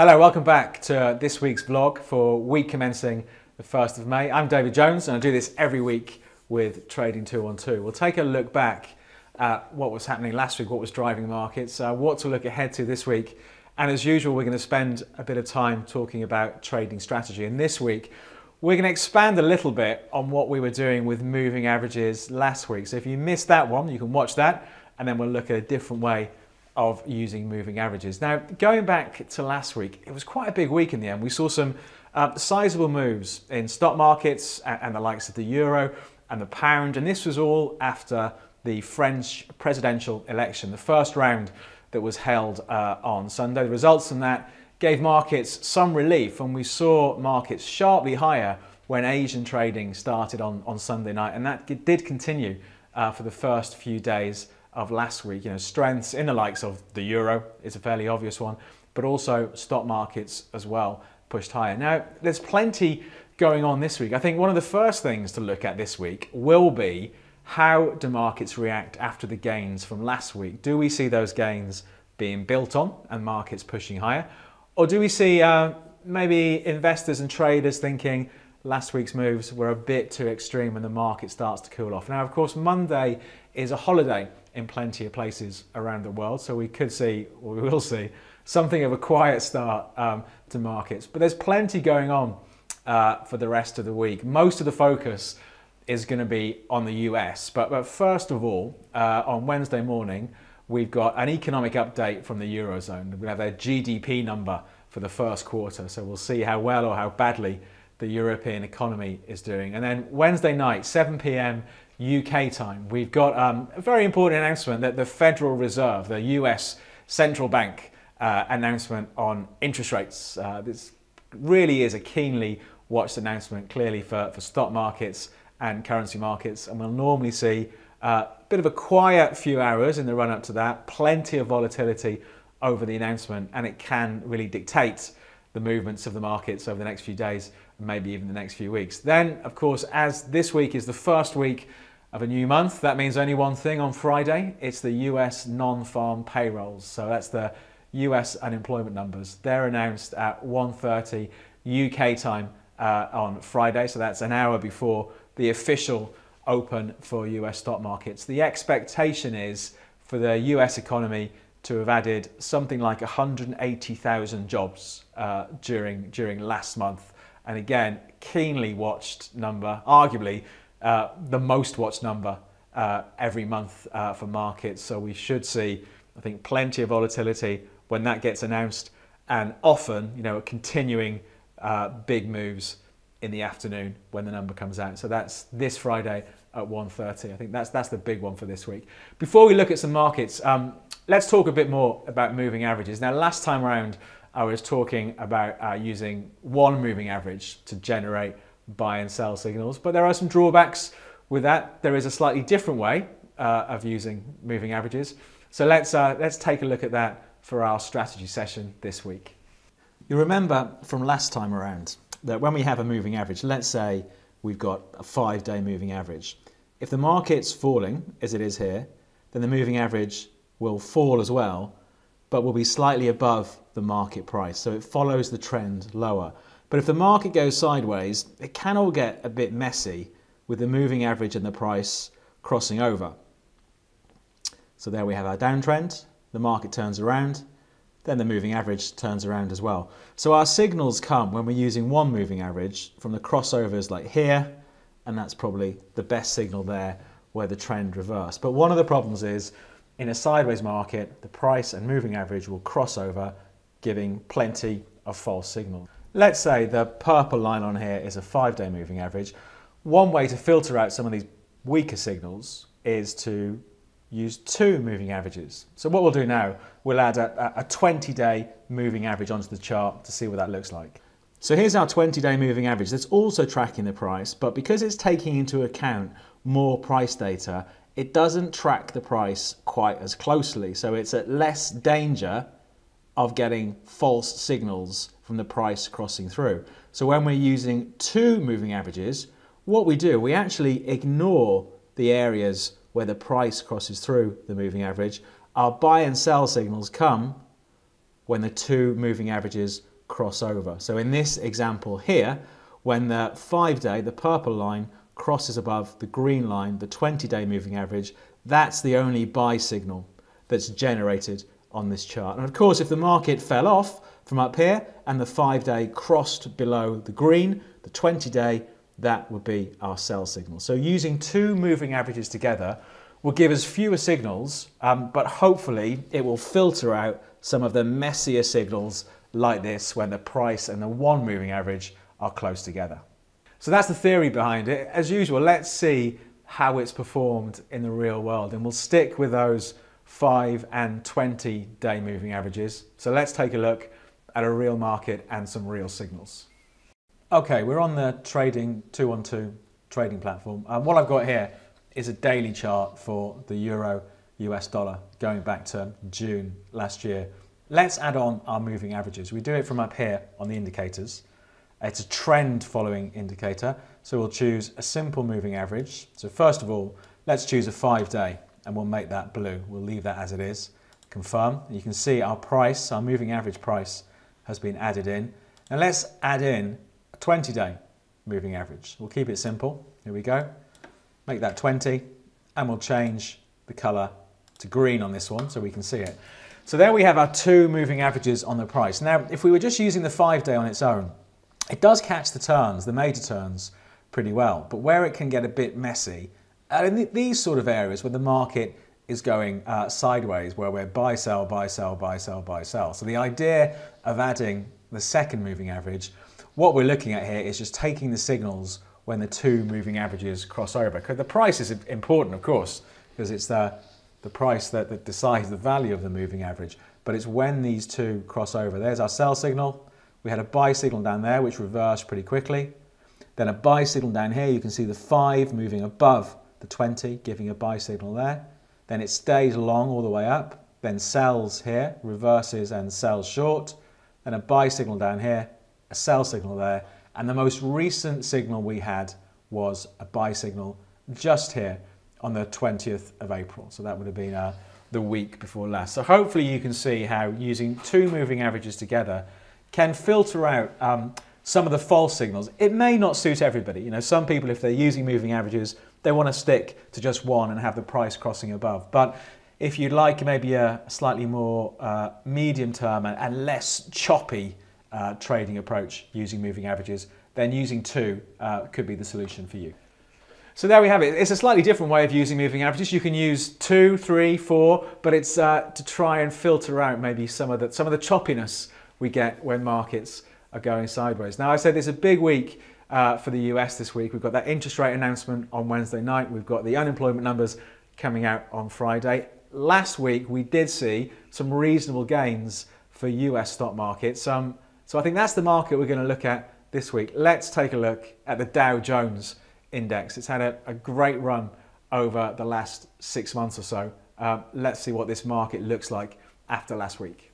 Hello, welcome back to this week's vlog for week commencing the 1st of May. I'm David Jones and I do this every week with Trading 212. We'll take a look back at what was happening last week, what was driving markets, uh, what to look ahead to this week. And as usual, we're going to spend a bit of time talking about trading strategy. And this week, we're going to expand a little bit on what we were doing with moving averages last week. So if you missed that one, you can watch that and then we'll look at a different way of using moving averages. Now, going back to last week, it was quite a big week in the end. We saw some uh, sizable moves in stock markets and, and the likes of the euro and the pound, and this was all after the French presidential election, the first round that was held uh, on Sunday. The results from that gave markets some relief, and we saw markets sharply higher when Asian trading started on, on Sunday night, and that did continue uh, for the first few days of last week. You know, strengths in the likes of the euro is a fairly obvious one, but also stock markets as well pushed higher. Now, there's plenty going on this week. I think one of the first things to look at this week will be how do markets react after the gains from last week? Do we see those gains being built on and markets pushing higher? Or do we see uh, maybe investors and traders thinking last week's moves were a bit too extreme and the market starts to cool off? Now, of course, Monday is a holiday in plenty of places around the world. So we could see, or we will see, something of a quiet start um, to markets. But there's plenty going on uh, for the rest of the week. Most of the focus is going to be on the US. But, but first of all, uh, on Wednesday morning, we've got an economic update from the Eurozone. We have their GDP number for the first quarter. So we'll see how well or how badly the European economy is doing. And then Wednesday night, 7 p.m. UK time, we've got um, a very important announcement that the Federal Reserve, the US central bank, uh, announcement on interest rates. Uh, this really is a keenly watched announcement, clearly for, for stock markets and currency markets. And we'll normally see a uh, bit of a quiet few hours in the run up to that, plenty of volatility over the announcement, and it can really dictate the movements of the markets over the next few days, maybe even the next few weeks. Then, of course, as this week is the first week of a new month. That means only one thing on Friday. It's the US non-farm payrolls. So that's the US unemployment numbers. They're announced at 1.30 UK time uh, on Friday. So that's an hour before the official open for US stock markets. The expectation is for the US economy to have added something like 180,000 jobs uh, during, during last month. And again, keenly watched number, arguably uh, the most watched number uh, every month uh, for markets. So we should see, I think, plenty of volatility when that gets announced, and often, you know, continuing uh, big moves in the afternoon when the number comes out. So that's this Friday at 1.30. I think that's that's the big one for this week. Before we look at some markets, um, let's talk a bit more about moving averages. Now, last time around, I was talking about uh, using one moving average to generate buy and sell signals. But there are some drawbacks with that. There is a slightly different way uh, of using moving averages. So let's, uh, let's take a look at that for our strategy session this week. You remember from last time around that when we have a moving average, let's say we've got a five day moving average. If the market's falling, as it is here, then the moving average will fall as well, but will be slightly above the market price. So it follows the trend lower. But if the market goes sideways, it can all get a bit messy with the moving average and the price crossing over. So there we have our downtrend, the market turns around, then the moving average turns around as well. So our signals come when we're using one moving average from the crossovers like here, and that's probably the best signal there where the trend reversed. But one of the problems is in a sideways market, the price and moving average will cross over, giving plenty of false signals. Let's say the purple line on here is a five day moving average. One way to filter out some of these weaker signals is to use two moving averages. So what we'll do now, we'll add a, a 20 day moving average onto the chart to see what that looks like. So here's our 20 day moving average that's also tracking the price, but because it's taking into account more price data, it doesn't track the price quite as closely. So it's at less danger of getting false signals from the price crossing through. So when we're using two moving averages, what we do, we actually ignore the areas where the price crosses through the moving average. Our buy and sell signals come when the two moving averages cross over. So in this example here, when the five day, the purple line, crosses above the green line, the 20 day moving average, that's the only buy signal that's generated on this chart. And of course, if the market fell off from up here and the five day crossed below the green, the 20 day, that would be our sell signal. So using two moving averages together will give us fewer signals, um, but hopefully it will filter out some of the messier signals like this when the price and the one moving average are close together. So that's the theory behind it. As usual, let's see how it's performed in the real world and we'll stick with those 5 and 20 day moving averages. So let's take a look at a real market and some real signals. Okay, we're on the trading 212 trading platform. Um, what I've got here is a daily chart for the euro US dollar going back to June last year. Let's add on our moving averages. We do it from up here on the indicators. It's a trend following indicator. So we'll choose a simple moving average. So first of all, let's choose a five day and we'll make that blue. We'll leave that as it is. Confirm. You can see our price, our moving average price has been added in. And let's add in a 20 day moving average. We'll keep it simple. Here we go. Make that 20 and we'll change the color to green on this one so we can see it. So there we have our two moving averages on the price. Now, if we were just using the five day on its own, it does catch the turns, the major turns, pretty well. But where it can get a bit messy, in these sort of areas where the market is going uh, sideways, where we're buy, sell, buy, sell, buy, sell, buy, sell. So the idea of adding the second moving average what we're looking at here is just taking the signals when the two moving averages cross over. The price is important, of course, because it's the, the price that, that decides the value of the moving average. But it's when these two cross over. There's our sell signal. We had a buy signal down there, which reversed pretty quickly. Then a buy signal down here. You can see the 5 moving above the 20, giving a buy signal there. Then it stays long all the way up. Then sells here, reverses and sells short. Then a buy signal down here, a sell signal there, and the most recent signal we had was a buy signal just here on the 20th of April. So that would have been uh, the week before last. So hopefully you can see how using two moving averages together can filter out um, some of the false signals. It may not suit everybody. You know, some people, if they're using moving averages, they want to stick to just one and have the price crossing above. But if you'd like maybe a slightly more uh, medium term and, less choppy uh, trading approach using moving averages, then using two uh, could be the solution for you. So there we have it. It's a slightly different way of using moving averages. You can use two, three, four, but it's uh, to try and filter out maybe some of the some of the choppiness we get when markets are going sideways. Now I said it's a big week uh, for the US this week. We've got that interest rate announcement on Wednesday night. We've got the unemployment numbers coming out on Friday. Last week we did see some reasonable gains for US stock markets. Um, so I think that's the market we're going to look at this week. Let's take a look at the Dow Jones index. It's had a, a great run over the last six months or so. Uh, let's see what this market looks like after last week.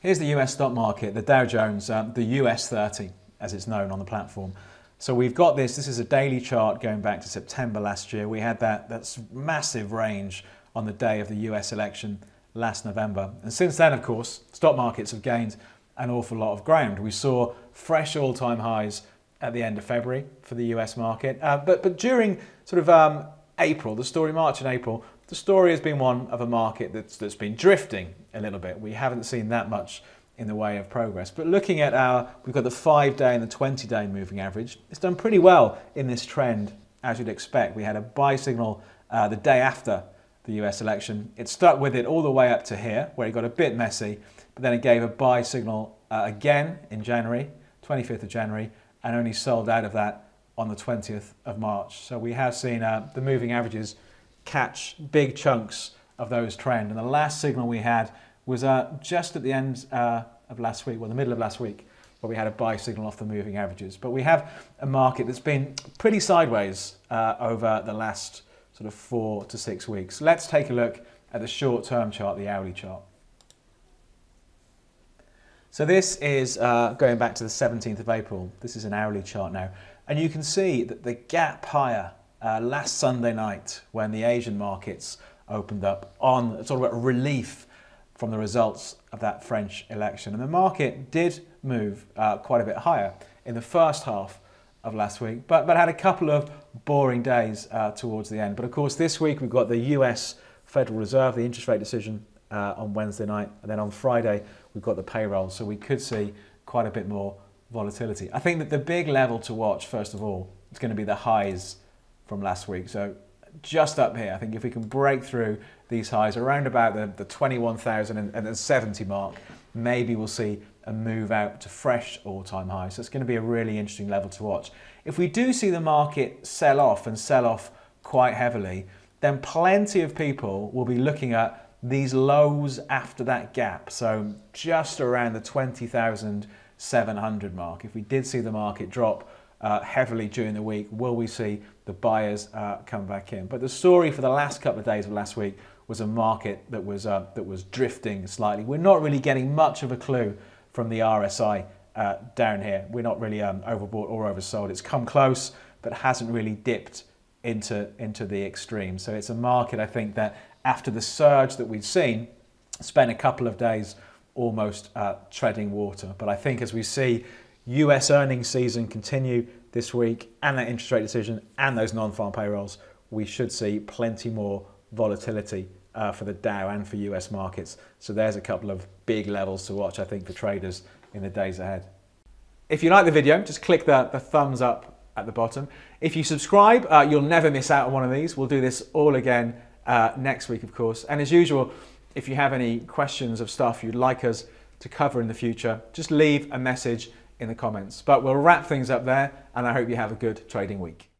Here's the US stock market, the Dow Jones, um, the US 30 as it's known on the platform. So we've got this, this is a daily chart going back to September last year. We had that that's massive range on the day of the US election last November. And since then, of course, stock markets have gained an awful lot of ground. We saw fresh all-time highs at the end of February for the US market, uh, but but during sort of um, April, the story March and April, the story has been one of a market that's that's been drifting a little bit. We haven't seen that much in the way of progress. But looking at our, we've got the five day and the 20 day moving average. It's done pretty well in this trend, as you'd expect. We had a buy signal uh, the day after the US election. It stuck with it all the way up to here, where it got a bit messy but then it gave a buy signal uh, again in January, 25th of January, and only sold out of that on the 20th of March. So we have seen uh, the moving averages catch big chunks of those trend. And the last signal we had was uh, just at the end uh, of last week, well, the middle of last week, where we had a buy signal off the moving averages. But we have a market that's been pretty sideways uh, over the last sort of four to six weeks. Let's take a look at the short-term chart, the hourly chart. So this is uh, going back to the 17th of April. This is an hourly chart now. And you can see that the gap higher uh, last Sunday night when the Asian markets opened up on sort of a relief from the results of that French election. And the market did move uh, quite a bit higher in the first half of last week, but, but had a couple of boring days uh, towards the end. But of course, this week we've got the US Federal Reserve, the interest rate decision uh, on Wednesday night, and then on Friday we've got the payroll. So we could see quite a bit more volatility. I think that the big level to watch, first of all, is going to be the highs from last week. So just up here, I think if we can break through these highs around about the, the 21,070 mark, maybe we'll see a move out to fresh all-time highs. So it's going to be a really interesting level to watch. If we do see the market sell off and sell off quite heavily, then plenty of people will be looking at these lows after that gap. So just around the 20,700 mark. If we did see the market drop uh, heavily during the week, will we see the buyers uh, come back in? But the story for the last couple of days of last week was a market that was uh, that was drifting slightly. We're not really getting much of a clue from the RSI uh, down here. We're not really um, overbought or oversold. It's come close, but hasn't really dipped into into the extreme. So it's a market I think that after the surge that we've seen, spent a couple of days almost uh, treading water. But I think as we see US earnings season continue this week and that interest rate decision and those non-farm payrolls, we should see plenty more volatility uh, for the Dow and for US markets. So there's a couple of big levels to watch, I think, for traders in the days ahead. If you like the video, just click the, the thumbs up at the bottom. If you subscribe, uh, you'll never miss out on one of these. We'll do this all again uh, next week, of course. And as usual, if you have any questions of stuff you'd like us to cover in the future, just leave a message in the comments. But we'll wrap things up there, and I hope you have a good trading week.